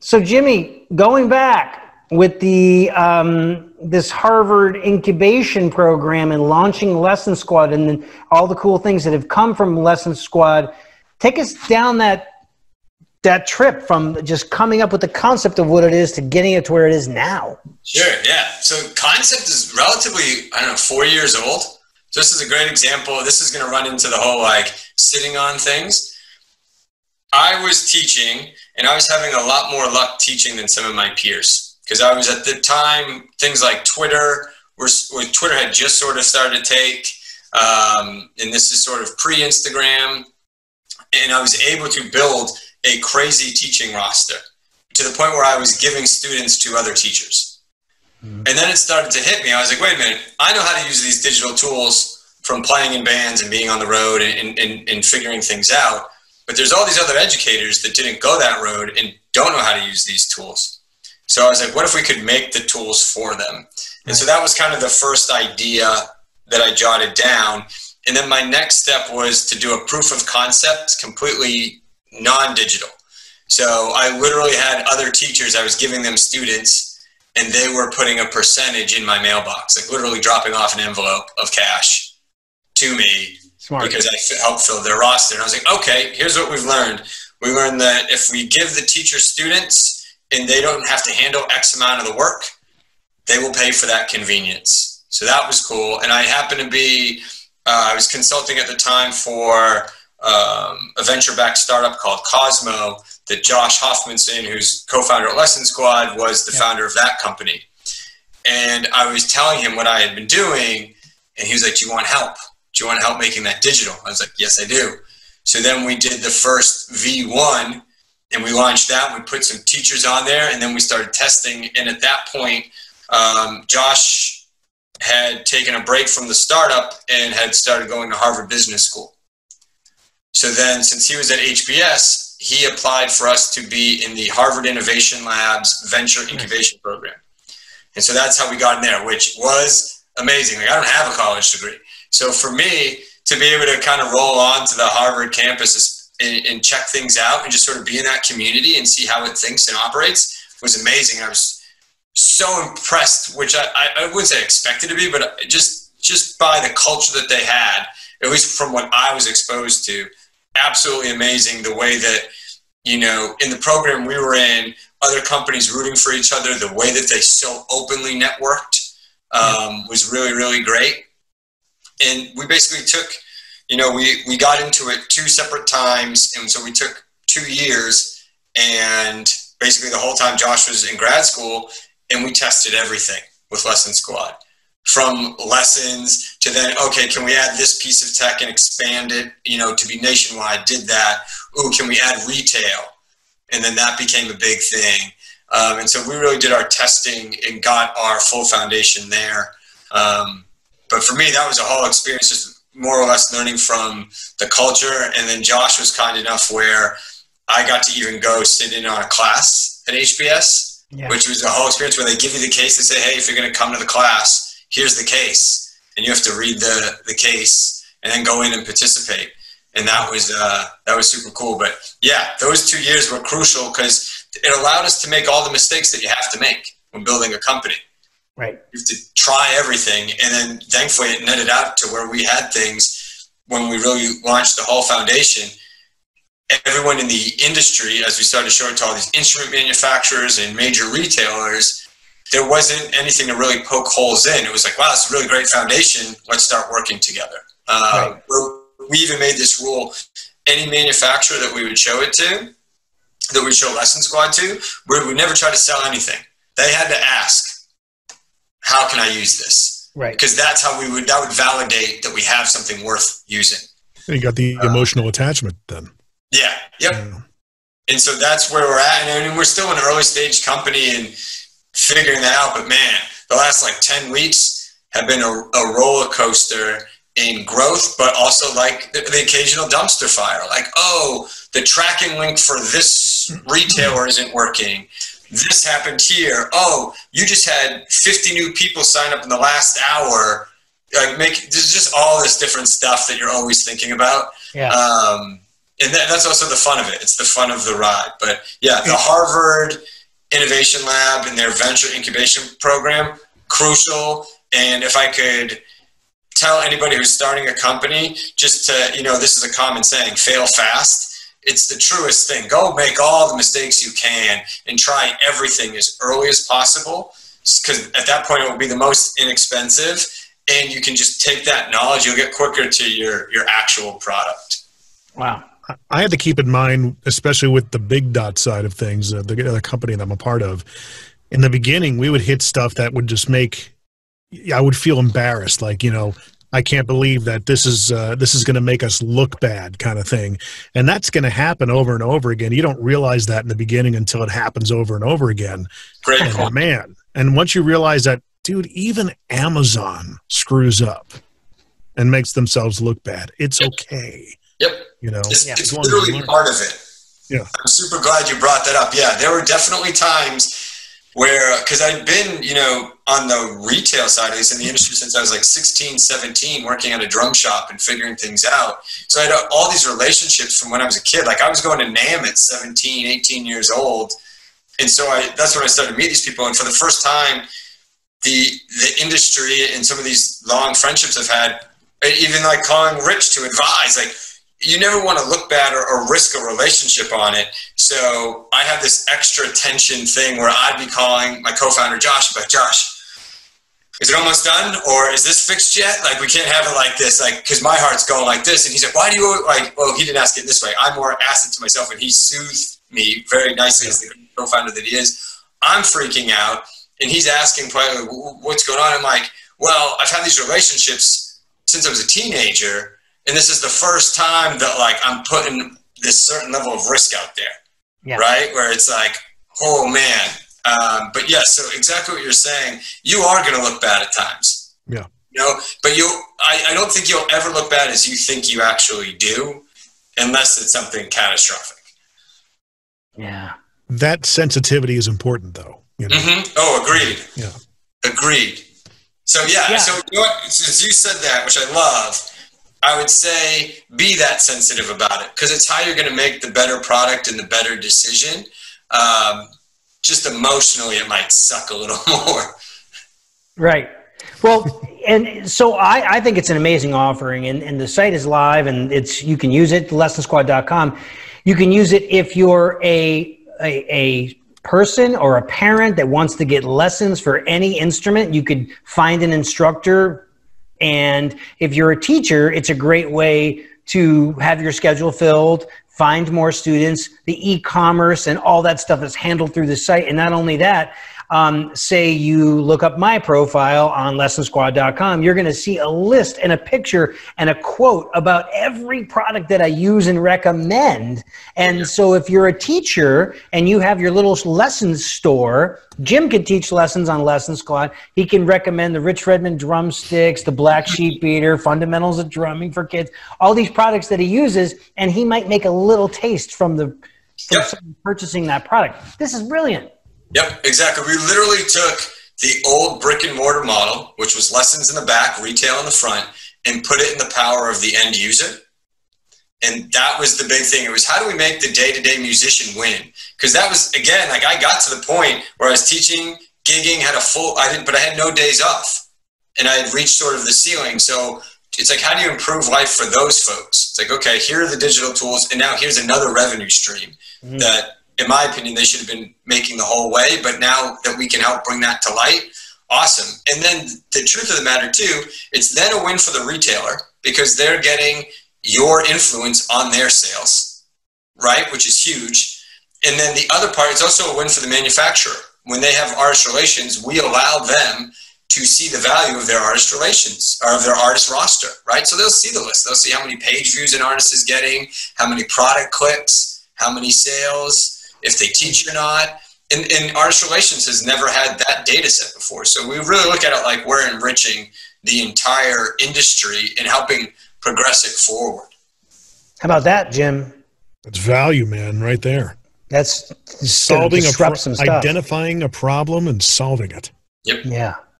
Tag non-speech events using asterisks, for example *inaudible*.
So, Jimmy, going back with the um, this Harvard incubation program and launching Lesson Squad and then all the cool things that have come from Lesson Squad, take us down that that trip from just coming up with the concept of what it is to getting it to where it is now. Sure, yeah. So concept is relatively, I don't know, four years old. Just as a great example, this is going to run into the whole like sitting on things. I was teaching and I was having a lot more luck teaching than some of my peers because I was at the time things like Twitter, where Twitter had just sort of started to take, um, and this is sort of pre-Instagram, and I was able to build a crazy teaching roster to the point where I was giving students to other teachers. Mm-hmm. And then it started to hit me. I was like, wait a minute, I know how to use these digital tools from playing in bands and being on the road and, and, and figuring things out. But there's all these other educators that didn't go that road and don't know how to use these tools. So I was like, what if we could make the tools for them? And so that was kind of the first idea that I jotted down. And then my next step was to do a proof of concept completely non-digital. So I literally had other teachers, I was giving them students, and they were putting a percentage in my mailbox, like literally dropping off an envelope of cash to me Smart. because I helped fill their roster. And I was like, okay, here's what we've learned. We learned that if we give the teacher students and they don't have to handle X amount of the work, they will pay for that convenience. So that was cool. And I happened to be, uh, I was consulting at the time for um, a venture-backed startup called Cosmo that Josh Hoffmanson, who's co-founder at Lesson Squad, was the yeah. founder of that company. And I was telling him what I had been doing, and he was like, "Do you want help? Do you want to help making that digital?" I was like, "Yes, I do." So then we did the first V1, and we launched that. We put some teachers on there, and then we started testing. And at that point, um, Josh had taken a break from the startup and had started going to Harvard Business School. So then, since he was at HBS, he applied for us to be in the Harvard Innovation Labs Venture Incubation Program. And so that's how we got in there, which was amazing. Like, I don't have a college degree. So for me to be able to kind of roll on to the Harvard campus and, and check things out and just sort of be in that community and see how it thinks and operates was amazing. I was so impressed, which I, I, wouldn't say expected to be, but just just by the culture that they had, at least from what I was exposed to, absolutely amazing the way that you know in the program we were in other companies rooting for each other the way that they so openly networked um, was really really great and we basically took you know we we got into it two separate times. And so we took two years and basically the whole time josh was in grad school and we tested everything with lesson squad from lessons to then okay can we add this piece of tech and expand it you know to be nationwide? Did that. Oh can we add retail? And then that became a big thing. Um, and so we really did our testing and got our full foundation there. Um, but for me that was a whole experience just more or less learning from the culture and then josh was kind enough where i got to even go sit in on a class at hbs yeah. which was a whole experience where they give you the case they say hey if you're going to come to the class here's the case, and you have to read the the case and then go in and participate. And that was uh, that was super cool. But yeah, those two years were crucial because it allowed us to make all the mistakes that you have to make when building a company. Right. You have to try everything, and then thankfully it netted out to where we had things when we really launched the whole foundation. Everyone in the industry, as we started showing it to all these instrument manufacturers and major retailers, there wasn't anything to really poke holes in. It was like, wow, it's a really great foundation. Let's start working together. Uh, right. We even made this rule: any manufacturer that we would show it to, that we show Lesson Squad to, we would never try to sell anything. They had to "How can I use this?" Right. Because that's how we would that would validate that we have something worth using. You got the uh, emotional attachment then. Yeah. Yep. Yeah. And so that's where we're at, and I mean, we're still an early stage company, and figuring that out. But man, the last like 10 weeks have been a, a roller coaster in growth, but also like the, the, occasional dumpster fire. Like, oh, the tracking link for this retailer isn't working. This happened here. Oh, you just had 50 new people sign up in the last hour. Like, make there's just all this different stuff that you're always thinking about. Yeah. Um, and that, that's also the fun of it. It's the fun of the ride. But yeah, the Harvard Innovation Lab and their venture incubation program, crucial. And if I could tell anybody who's starting a company, just to, you know, this is a common saying, fail fast. It's the truest thing. Go make all the mistakes you can and try everything as early as possible. Because at that point, it will be the most inexpensive. And you can just take that knowledge, you'll get quicker to your, your actual product. Wow. I had to keep in mind, especially with the big dot side of things, uh, the, the company that I'm a part of. In the beginning, we would hit stuff that would just make I would feel embarrassed, like you know, I can't believe that this is uh, this is going to make us look bad, kind of thing, and that's going to happen over and over again. You don't realize that in the beginning until it happens over and over again. Great, and, man. And once you realize that, dude, even Amazon screws up and makes themselves look bad. It's okay. Yep. You know, it's, yeah. it's literally part of it. Yeah. I'm super glad you brought that up. Yeah, there were definitely times where, because I'd been, you know, on the retail side, at least in the industry since I was like 16, 17, working at a drum shop and figuring things out. So I had all these relationships from when I was a kid. Like I was going to NAMM at 17, 18 years old. And so I, that's when I started to meet these people. And for the first time, the, the industry and some of these long friendships I've had even like calling Rich to advise, like you never want to look bad or, or, risk a relationship on it. So I have this extra tension thing where I'd be calling my co-founder Josh, like Josh, is it almost done or is this fixed yet? Like we can't have it like this, like because my heart's going like this. And he's like, why do you like? Well, he didn't ask it this way. I'm more asked it to myself, and he soothed me very nicely as the co-founder that he is. I'm freaking out, and he's asking, what's going on? I'm like, well, I've had these relationships since I was a teenager, and this is the first time that like I'm putting this certain level of risk out there, yeah. right? Where it's like, oh man. Um, but yeah, so exactly what you're saying. You are going to look bad at times. Yeah. You know, but you, I, I don't think you'll ever look bad as you think you actually do, unless it's something catastrophic. Yeah. That sensitivity is important, though. You know? mm-hmm. Oh, agreed. Yeah. Agreed. So yeah, yeah. so you know what, since you said that, which I love, I would say be that sensitive about it because it's how you're going to make the better product and the better decision. Um, just emotionally, it might suck a little *laughs* more. Right. Well, and so I, I think it's an amazing offering, and, and the site is live, and it's you can use it. Lessonsquad.com. You can use it if you're a a, a person or a parent that wants to get lessons for any instrument, you could find an instructor. And if you're a teacher, it's a great way to have your schedule filled, find more students. The e commerce and all that stuff is handled through the site. And not only that, um, say you look up my profile on lessonsquad.com, you're going to see a list and a picture and a quote about every product that I use and recommend. And so if you're a teacher and you have your little lessons store, Jim can teach lessons on Lesson Squad. He can recommend the Rich Redmond drumsticks, the Black *laughs* Sheep Beater, fundamentals of drumming for kids, all these products that he uses, and he might make a little taste from the from yep. purchasing that product. This is brilliant. Yep, exactly. We literally took the old brick and mortar model, which was lessons in the back, retail in the front, and put it in the power of the end user. And that was the big thing. It was how do we make the day to day musician win? Because that was, again, like I got to the point where I was teaching, gigging, had a full, I didn't, but I had no days off. And I had reached sort of the ceiling. So it's like, how do you improve life for those folks? It's like, okay, here are the digital tools. And now here's another revenue stream mm-hmm. that in my opinion, they should have been making the whole way. But now that we can help bring that to light, awesome. And then the truth of the matter, too, it's then a win for the retailer because they're getting your influence on their sales, right? Which is huge. And then the other part, it's also a win for the manufacturer. When they have artist relations, we allow them to see the value of their artist relations or of their artist roster, right? So they'll see the list. They'll see how many page views an artist is getting, how many product clicks, how many sales, if they teach or not. And, and artist relations has never had that data set before. So we really look at it like we're enriching the entire industry and helping progress it forward. How about that, Jim? That's value, man, right there. That's solving a pro- identifying a problem and solving it. Yep. Yeah.